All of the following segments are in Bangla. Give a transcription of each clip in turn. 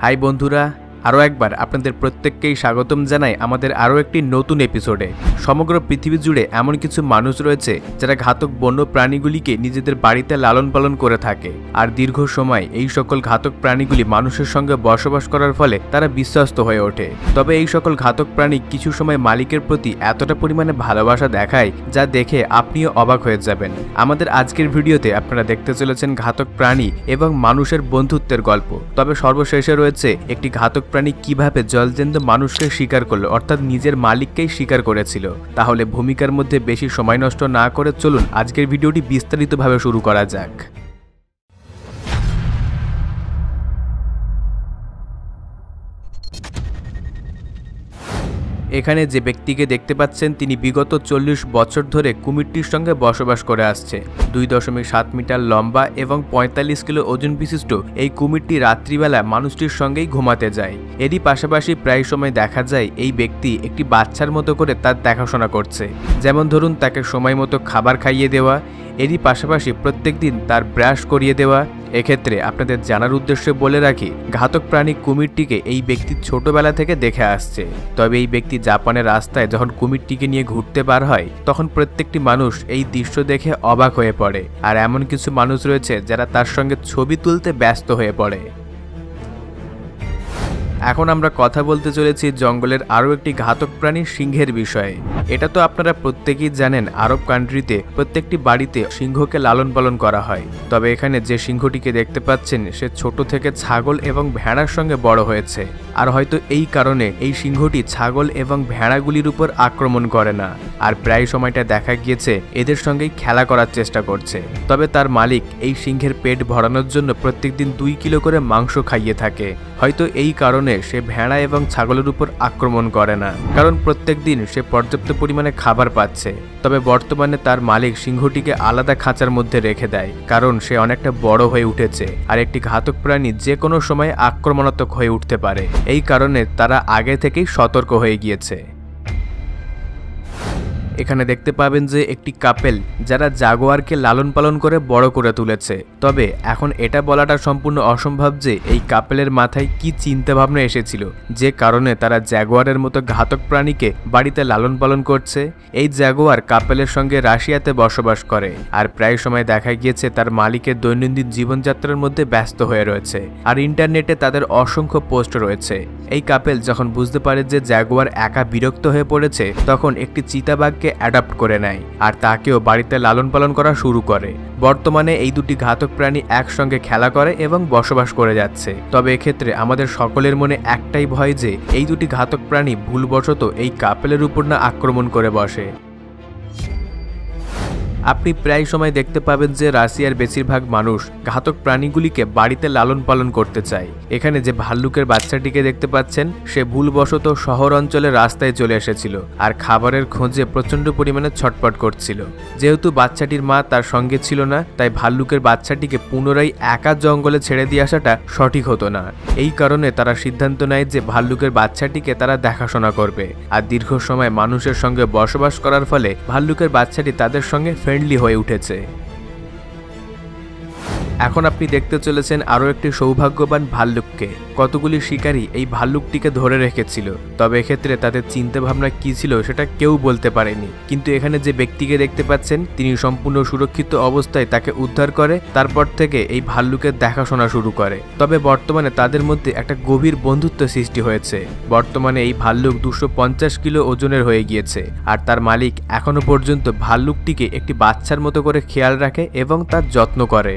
হাই বন্ধুরা আরও একবার আপনাদের প্রত্যেককেই স্বাগতম জানাই আমাদের আরও একটি নতুন এপিসোডে সমগ্র পৃথিবী জুড়ে এমন কিছু মানুষ রয়েছে যারা ঘাতক বন্য প্রাণীগুলিকে নিজেদের বাড়িতে লালন পালন করে থাকে। আর দীর্ঘ সময় এই সকল ঘাতক প্রাণীগুলি মানুষের সঙ্গে বসবাস করার ফলে তারা বিশ্বস্ত হয়ে ওঠে। তবে এই সকল ঘাতক প্রাণী কিছু সময় মালিকের প্রতি এতটা পরিমাণে ভালোবাসা দেখায় যা দেখে আপনিও অবাক হয়ে যাবেন। আমাদের আজকের ভিডিওতে আপনারা দেখতে চলেছেন ঘাতক প্রাণী এবং মানুষের বন্ধুত্বের গল্প। তবে সর্বশেষে রয়েছে একটি ঘাতক প্রাণী কীভাবে জলজেন্দ মানুষকে শিকার করল, অর্থাৎ নিজের মালিককেই শিকার করেছিল? তাহলে ভূমিকার মধ্যে বেশি সময় নষ্ট না করে চলুন আজকের ভিডিওটি বিস্তারিতভাবে শুরু করা যাক। এখানে যে ব্যক্তিকে দেখতে পাচ্ছেন, তিনি বিগত চল্লিশ বছর ধরে কুমিরটির সঙ্গে বসবাস করে আসছে। দুই দশমিক সাত মিটার লম্বা এবং পঁয়তাল্লিশ কিলো ওজন বিশিষ্ট এই কুমিরটি রাত্রিবেলা মানুষটির সঙ্গেই ঘুমাতে যায়। এরই পাশাপাশি প্রায় সময় দেখা যায়, এই ব্যক্তি একটি বাচ্চার মতো করে তার দেখাশোনা করছে। যেমন ধরুন, তাকে সময় মতো খাবার খাইয়ে দেওয়া এরই পাশাপাশি প্রত্যেক দিন তার ব্রাশ করিয়ে দেওয়া। এক্ষেত্রে আপনাদের জানার উদ্দেশ্যে বলে রাখি, ঘাতক প্রাণী কুমিরটিকে এই ব্যক্তি ছোটবেলা থেকে দেখে আসছে। তবে এই ব্যক্তি জাপানের রাস্তায় যখন কুমিরটিকে নিয়ে ঘুরতে বার হয়, তখন প্রত্যেকটি মানুষ এই দৃশ্য দেখে অবাক হয়ে পড়ে। আর এমন কিছু মানুষ রয়েছে যারা তার সঙ্গে ছবি তুলতে ব্যস্ত হয়ে পড়ে। এখন আমরা কথা বলতে চলেছি জঙ্গলের আরও একটি ঘাতক প্রাণী সিংহের বিষয়ে। এটা তো আপনারা প্রত্যেকেই জানেন, আরব কান্ট্রিতে প্রত্যেকটি বাড়িতে সিংহকে লালন পালন করা হয়। তবে এখানে যে সিংহটিকে দেখতে পাচ্ছেন, সে ছোট থেকে ছাগল এবং ভেড়ার সঙ্গে বড় হয়েছে। আর হয়তো এই কারণে এই সিংহটি ছাগল এবং ভেড়াগুলির উপর আক্রমণ করে না। আর প্রায় সময়টা দেখা গিয়েছে, এদের সঙ্গেই খেলা করার চেষ্টা করছে। তবে তার মালিক এই সিংহের পেট ভরানোর জন্য প্রত্যেকদিন দুই কিলো করে মাংস খাইয়ে থাকে। হয়তো এই কারণে সে ভেড়া এবং ছাগলের উপর আক্রমণ করে না। কারণ প্রত্যেক দিন সে পর্যাপ্ত পরিমাণে খাবার পাচ্ছে। তবে বর্তমানে তার মালিক সিংহটিকে আলাদা খাঁচার মধ্যে রেখে দেয়, কারণ সে অনেকটা বড় হয়ে উঠেছে আর একটি ঘাতক প্রাণী যে কোনো সময় আক্রমণাত্মক হয়ে উঠতে পারে। এই কারণে তারা আগে থেকেই সতর্ক হয়ে গিয়েছে। এখানে দেখতে পাবেন যে একটি কাপেল যারা জাগোয়ারকে লালন পালন করে বড় করে তুলেছে। তবে এখন এটা বলাটা সম্পূর্ণ অসম্ভব যে এই কাপেলের মাথায় কি চিন্তা ভাবনা এসেছিল। যে কারণে তারা জাগোয়ারের মতো ঘাতক প্রাণীকে বাড়িতে লালন পালন করছে। এই জাগোয়ার কাপেলের সঙ্গে রাশিয়াতে বসবাস করে আর প্রায় সময় দেখা গিয়েছে তার মালিকের দৈনন্দিন জীবনযাত্রার মধ্যে ব্যস্ত হয়ে রয়েছে আর ইন্টারনেটে তাদের অসংখ্য পোস্ট রয়েছে। এই কাপেল যখন বুঝতে পারে যে জাগোয়ার একা বিরক্ত হয়ে পড়েছে, তখন একটি চিতাবাঘকে তাকে অ্যাডাপ্ট করে নেয় আর তাকেও বাড়িতে লালন পালন করা শুরু করে। বর্তমানে এই দুটি ঘাতক প্রাণী একসঙ্গে খেলা করে এবং বসবাস করে যাচ্ছে। তবে এক্ষেত্রে আমাদের সকলের মনে একটাই ভয় যে, এই দুটি ঘাতক প্রাণী ভুলবশত এই কাপেলের উপর না আক্রমণ করে বসে। আপনি প্রায় সময় দেখতে পাবেন যে রাশিয়ার বেশিরভাগ মানুষ ঘাতক প্রাণীগুলিকে বাড়িতে লালন পালন করতে চায়। এখানে যে ভাল্লুকের বাচ্চাটিকে দেখতে পাচ্ছেন, সে ভুলবশত শহর অঞ্চলে রাস্তায় চলে এসেছিল আর খাবারের খোঁজে প্রচণ্ড পরিমাণে ছটপট করছিল। যেহেতু বাচ্চাটির মা তার সঙ্গে ছিল না, তাই ভাল্লুকের বাচ্চাটিকে পুনরায় একা জঙ্গলে ছেড়ে দিয়ে আসাটা সঠিক হতো না। এই কারণে তারা সিদ্ধান্ত নেয় যে ভাল্লুকের বাচ্চাটিকে তারা দেখাশোনা করবে। আর দীর্ঘ সময় মানুষের সঙ্গে বসবাস করার ফলে ভাল্লুকের বাচ্চাটি তাদের সঙ্গে ফ্রেন্ডলি হয়ে উঠেছে। এখন আপনি দেখতে চলেছেন আরও একটি সৌভাগ্যবান ভাল্লুককে। কতগুলি শিকারী এই ভাল্লুকটিকে ধরে রেখেছিল, তবে এক্ষেত্রে তাদের চিন্তা ভাবনা কি ছিল সেটা কেউ বলতে পারেনি। কিন্তু এখানে যে ব্যক্তিকে দেখতে পাচ্ছেন, তিনি সম্পূর্ণ সুরক্ষিত অবস্থায় তাকে উদ্ধার করে, তারপর থেকে এই ভাল্লুকের দেখাশোনা শুরু করে। তবে বর্তমানে তাদের মধ্যে একটা গভীর বন্ধুত্ব সৃষ্টি হয়েছে। বর্তমানে এই ভাল্লুক দুশো পঞ্চাশ কিলো ওজনের হয়ে গিয়েছে, আর তার মালিক এখনও পর্যন্ত ভাল্লুকটিকে একটি বাচ্চার মতো করে খেয়াল রাখে এবং তার যত্ন করে।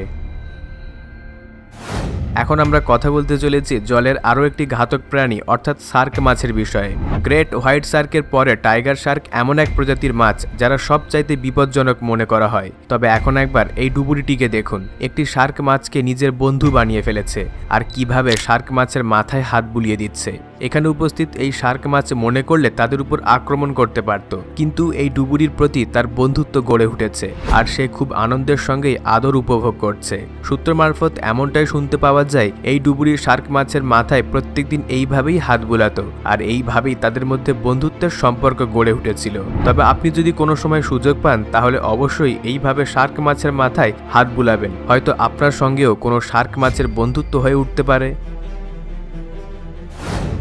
এখন আমরা কথা বলতে চলেছি জলের আরও একটি ঘাতক প্রাণী, অর্থাৎ সার্ক মাছের বিষয়ে। গ্রেট হোয়াইট সার্কের পরে টাইগার সার্ক এমন এক প্রজাতির মাছ যারা সবচাইতে বিপজ্জনক মনে করা হয়। তবে এখন একবার এই ডুবুরিটিকে দেখুন। একটি শার্ক মাছকে নিজের বন্ধু বানিয়ে ফেলেছে আর কীভাবে শার্ক মাছের মাথায় হাত বুলিয়ে দিচ্ছে। এখানে উপস্থিত এই শার্ক মাছ মনে করলে তাদের উপর আক্রমণ করতে পারত। কিন্তু এই ডুবুরির প্রতি তার বন্ধুত্ব গড়ে উঠেছে, আর সে খুব আনন্দের সঙ্গেই আদর উপভোগ করছে। সূত্র মারফত এমনটাই শুনতে পাওয়া যায়, এই ডুবুরির শার্ক মাছের মাথায় প্রত্যেকদিন এইভাবেই হাত বুলাতো, আর এইভাবেই তাদের মধ্যে বন্ধুত্বের সম্পর্ক গড়ে উঠেছিল। তবে আপনি যদি কোনো সময় সুযোগ পান, তাহলে অবশ্যই এইভাবে শার্ক মাছের মাথায় হাত বুলাবেন। হয়তো আপনার সঙ্গেও কোনো শার্ক মাছের বন্ধুত্ব হয়ে উঠতে পারে।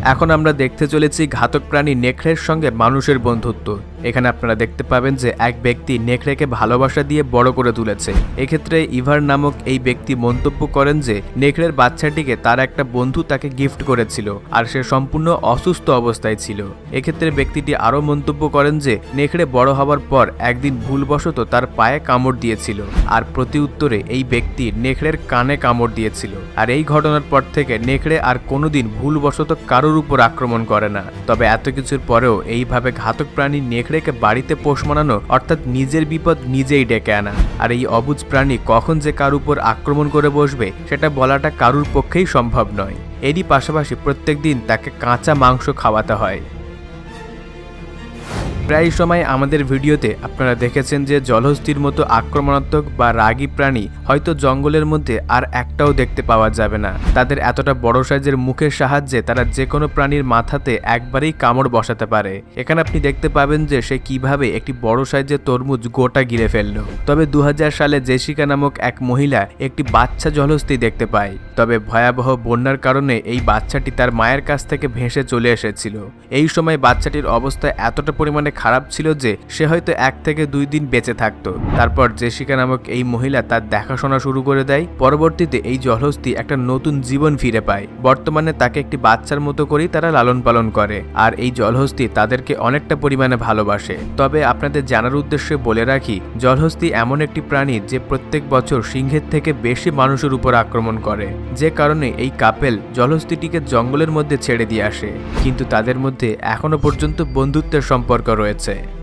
এখন আমরা দেখতে চলেছি ঘাতক প্রাণী নেকড়ের সঙ্গে মানুষের বন্ধুত্ব। এখানে আপনারা দেখতে পাবেন যে এক ব্যক্তি নেকড়েকে ভালোবাসা দিয়ে বড় করে তুলেছে। এক্ষেত্রে ইভার নামক এই ব্যক্তি মন্তব্য করেন যে নেকড়ের বাচ্চাটিকে তার একটা বন্ধু তাকে গিফট করেছিল আর সে সম্পূর্ণ অসুস্থ অবস্থায় ছিল। এক্ষেত্রে ব্যক্তিটি আরও মন্তব্য করেন যে নেকড়ে বড় হওয়ার পর একদিন ভুলবশত তার পায়ে কামড় দিয়েছিল আর প্রতি উত্তরে এই ব্যক্তি নেকড়ের কানে কামড় দিয়েছিল। আর এই ঘটনার পর থেকে নেকড়ে আর কোনোদিন ভুলবশত কারোর উপর আক্রমণ করে না। তবে এত কিছুর পরেও এইভাবে ঘাতক প্রাণী নেকড়েকে বাড়িতে পোষ মানানো, অর্থাৎ নিজের বিপদ নিজেই ডেকে আনা। আর এই অবুজ প্রাণী কখন যে কার উপর আক্রমণ করে বসবে, সেটা বলাটা কারুর পক্ষেই সম্ভব নয়। এরই পাশাপাশি প্রত্যেক দিন তাকে কাঁচা মাংস খাওয়াতে হয়। প্রায় সময় আমাদের ভিডিওতে আপনারা দেখেছেন যে জলহস্তির মতো আক্রমণাত্মক বা রাগী প্রাণী হয়তো জঙ্গলের মধ্যে আর একটাও দেখতে পাওয়া যাবে না। তাদের এতটা বড় সাইজের মুখের সাহায্যে তারা যে কোনো প্রাণীর মাথাতে একবারেই কামড় বসাতে পারে। এখানে আপনি দেখতে পাবেন যে সে কীভাবে একটি বড় সাইজের তরমুজ গোটা গিরে ফেলল। তবে দু হাজার সালে জেসিকা নামক এক মহিলা একটি বাচ্চা জলহস্তি দেখতে পায়। তবে ভয়াবহ বন্যার কারণে এই বাচ্চাটি তার মায়ের কাছ থেকে ভেসে চলে এসেছিল। এই সময় বাচ্চাটির অবস্থা এতটা পরিমাণে খারাপ ছিল যে সে হয়তো এক থেকে দুই দিন বেঁচে থাকতো। তারপর জেসিকা নামক এই মহিলা তার দেখাশোনা শুরু করে দেয়। পরবর্তীতে এই জলহস্তি একটা নতুন জীবন ফিরে পায়। বর্তমানে তাকে একটি বাচ্চার মতো করেই তারা লালন পালন করে। আর এই জলহস্তি তাদেরকে অনেকটা পরিমাণে ভালোবাসে। তবে আপনাদের জানার উদ্দেশ্যে বলে রাখি, জলহস্তি এমন একটি প্রাণী যে প্রত্যেক বছর সিংহের থেকে বেশি মানুষের উপর আক্রমণ করে। যে কারণে এই কাপেল জলহস্তিটিকে জঙ্গলের মধ্যে ছেড়ে দিয়ে আসে। কিন্তু তাদের মধ্যে এখনও পর্যন্ত বন্ধুত্বের সম্পর্ক রয়েছে রয়েছে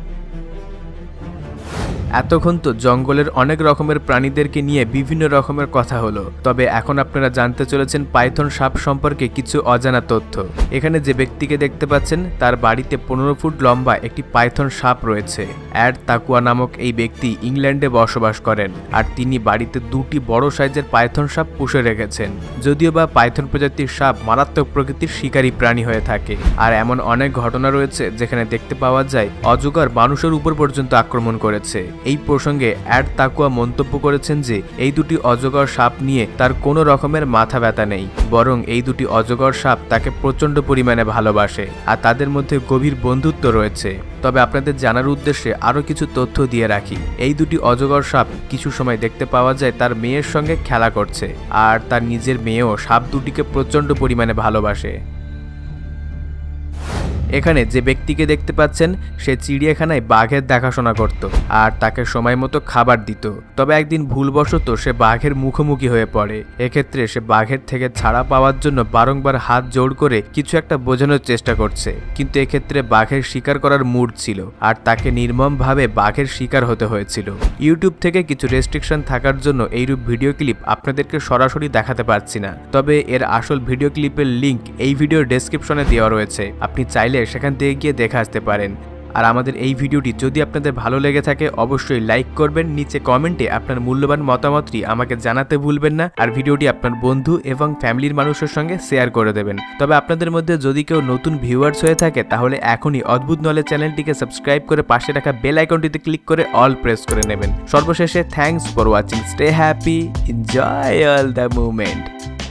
এতক্ষণ তো জঙ্গলের অনেক রকমের প্রাণীদেরকে নিয়ে বিভিন্ন রকমের কথা হলো। তবে এখন আপনারা জানতে চলেছেন পাইথন সাপ সম্পর্কে কিছু অজানা তথ্য। এখানে যে ব্যক্তিকে দেখতে পাচ্ছেন, তার বাড়িতে পনেরো ফুট লম্বা একটি পাইথন সাপ রয়েছে। অ্যাড তাকুয়া নামক এই ব্যক্তি ইংল্যান্ডে বসবাস করেন, আর তিনি বাড়িতে দুটি বড় সাইজের পাইথন সাপ পুষে রেখেছেন। যদিও বা পাইথন প্রজাতির সাপ মারাত্মক প্রকৃতির শিকারী প্রাণী হয়ে থাকে, আর এমন অনেক ঘটনা রয়েছে যেখানে দেখতে পাওয়া যায় অজগর মানুষের উপর পর্যন্ত আক্রমণ করেছে। এই প্রসঙ্গে অ্যাড তাকুয়া মন্তব্য করেছেন যে, এই দুটি অজগর সাপ নিয়ে তার কোনো রকমের মাথা ব্যথা নেই, বরং এই দুটি অজগর সাপ তাকে প্রচণ্ড পরিমাণে ভালোবাসে আর তাদের মধ্যে গভীর বন্ধুত্ব রয়েছে। তবে আপনাদের জানার উদ্দেশ্যে আরও কিছু তথ্য দিয়ে রাখি। এই দুটি অজগর সাপ কিছু সময় দেখতে পাওয়া যায় তার মেয়ের সঙ্গে খেলা করছে, আর তার নিজের মেয়েও সাপ দুটিকে প্রচণ্ড পরিমাণে ভালোবাসে। এখানে যে ব্যক্তিকে দেখতে পাচ্ছেন, সে চিড়িয়াখানায় বাঘের দেখাশোনা করত আর তাকে সময় মতো খাবার দিত। তবে একদিন ভুলবশত সে বাঘের মুখোমুখি হয়ে পড়ে। এক্ষেত্রে সে বাঘের থেকে ছাড়া পাওয়ার জন্য বারংবার হাত জোড় করে কিছু একটা বোঝানোর চেষ্টা করছে। কিন্তু এক্ষেত্রে বাঘের শিকার করার মুড ছিল আর তাকে নির্মমভাবে বাঘের শিকার হতে হয়েছিল। ইউটিউব থেকে কিছু রেস্ট্রিকশন থাকার জন্য এইরূপ ভিডিও ক্লিপ আপনাদেরকে সরাসরি দেখাতে পারছি না। তবে এর আসল ভিডিও ক্লিপের লিঙ্ক এই ভিডিওর ডেসক্রিপশনে দেওয়া রয়েছে। আপনি চাইলে সেখান থেকে গিয়ে দেখে আসতে পারেন। আর আমাদের এই ভিডিওটি যদি আপনাদের ভালো লেগে থাকে, অবশ্যই লাইক করবেন, নিচে কমেন্টে আপনার মূল্যবান মতামতটি আমাকে জানাতে ভুলবেন না, আর ভিডিওটি আপনার বন্ধু এবং ফ্যামিলির মানুষের সঙ্গে শেয়ার করে দেবেন। তবে আপনাদের মধ্যে যদি কেউ নতুন ভিউয়ার্স হয়ে থাকে, তাহলে এখনই অদ্ভুত নলেজ চ্যানেলটিকে সাবস্ক্রাইব করে পাশে রাখা বেল আইকনটিতে ক্লিক করে অল প্রেস করে নেবেন। সর্বশেষে thanks for watching stay happy enjoy all the movement